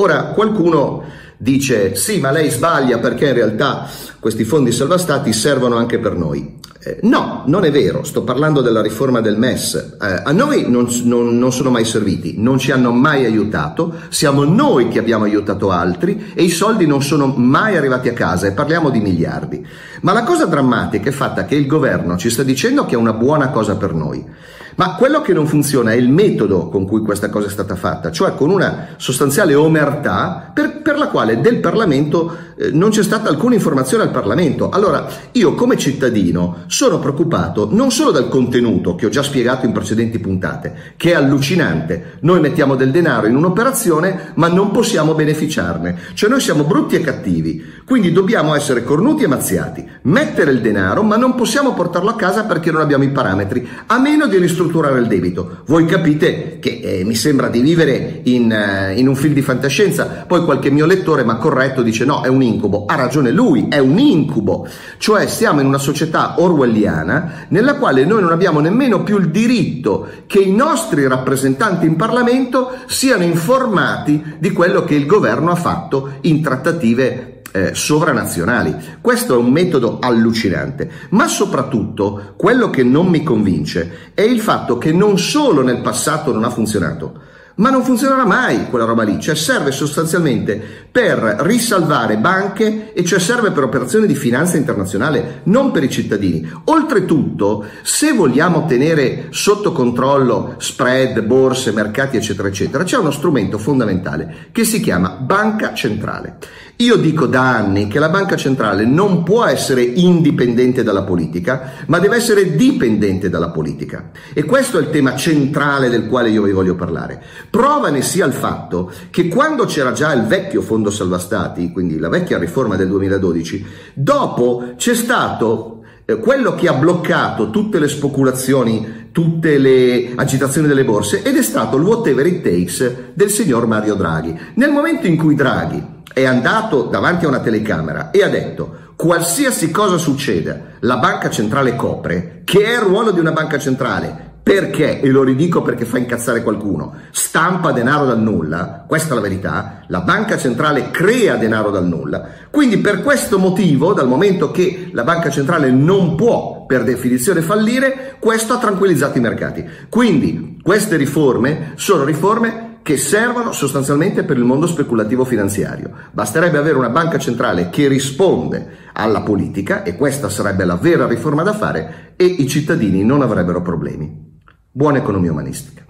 Ora qualcuno dice sì, ma lei sbaglia perché in realtà questi fondi salva stati servono anche per noi. Eh, no, non è vero, sto parlando della riforma del MES. Eh, a noi non, non, non, sono mai serviti, non ci hanno mai aiutato, siamo noi che abbiamo aiutato altri e i soldi non sono mai arrivati a casa e parliamo di miliardi. Ma la cosa drammatica è fatta che il governo ci sta dicendo che è una buona cosa per noi. Ma quello che non funziona è il metodo con cui questa cosa è stata fatta, cioè con una sostanziale omertà per, per la quale del Parlamento eh, non c'è stata alcuna informazione al Parlamento. Allora, io come cittadino sono preoccupato non solo dal contenuto che ho già spiegato in precedenti puntate, che è allucinante. Noi mettiamo del denaro in un'operazione, ma non possiamo beneficiarne. Cioè noi siamo brutti e cattivi, quindi dobbiamo essere cornuti e mazziati, mettere il denaro, ma non possiamo portarlo a casa perché non abbiamo i parametri, a meno di ristrutturare il debito. Voi capite che eh, mi sembra di vivere in, uh, in, un film di fantascienza, poi qualche mio lettore mi ha corretto, dice no, è un incubo. Ha ragione lui, è un incubo. Cioè siamo in una società orwelliana nella quale noi non abbiamo nemmeno più il diritto che i nostri rappresentanti in Parlamento siano informati di quello che il governo ha fatto in trattative eh, sovranazionali. Questo è un metodo allucinante, ma soprattutto quello che non mi convince è il fatto che non solo nel passato non ha funzionato, ma non funzionerà mai quella roba lì, cioè serve sostanzialmente per risalvare banche e cioè serve per operazioni di finanza internazionale, non per i cittadini. Oltretutto, se vogliamo tenere sotto controllo spread, borse, mercati, eccetera, eccetera, c'è uno strumento fondamentale che si chiama banca centrale. Io dico da anni che la banca centrale non può essere indipendente dalla politica, ma deve essere dipendente dalla politica. E questo è il tema centrale del quale io vi voglio parlare. Prova ne sia il fatto che quando c'era già il vecchio fondo salva stati, quindi la vecchia riforma del 2012, dopo c'è stato eh, quello che ha bloccato tutte le speculazioni, tutte le agitazioni delle borse ed è stato il whatever it takes del signor Mario Draghi. Nel momento in cui Draghi è andato davanti a una telecamera e ha detto qualsiasi cosa succeda, la banca centrale copre, che è il ruolo di una banca centrale, perché, e lo ridico perché fa incazzare qualcuno, stampa denaro dal nulla, questa è la verità, la banca centrale crea denaro dal nulla, quindi per questo motivo, dal momento che la banca centrale non può per definizione fallire, questo ha tranquillizzato i mercati. Quindi queste riforme sono riforme che servono sostanzialmente per il mondo speculativo finanziario. Basterebbe avere una banca centrale che risponde alla politica e questa sarebbe la vera riforma da fare e i cittadini non avrebbero problemi. Buona economia umanistica.